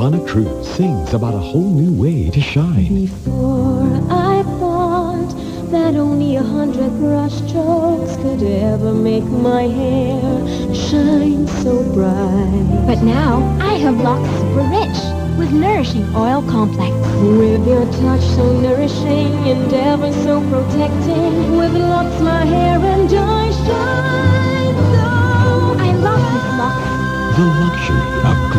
Donna Cruz sings about a whole new way to shine. Before I thought that only a hundred brush strokes could ever make my hair shine so bright. But now I have Lux Super Rich with nourishing oil complex. With your touch so nourishing, and ever so protecting, with Lux my hair and I shine so. I love this lock. The luxury of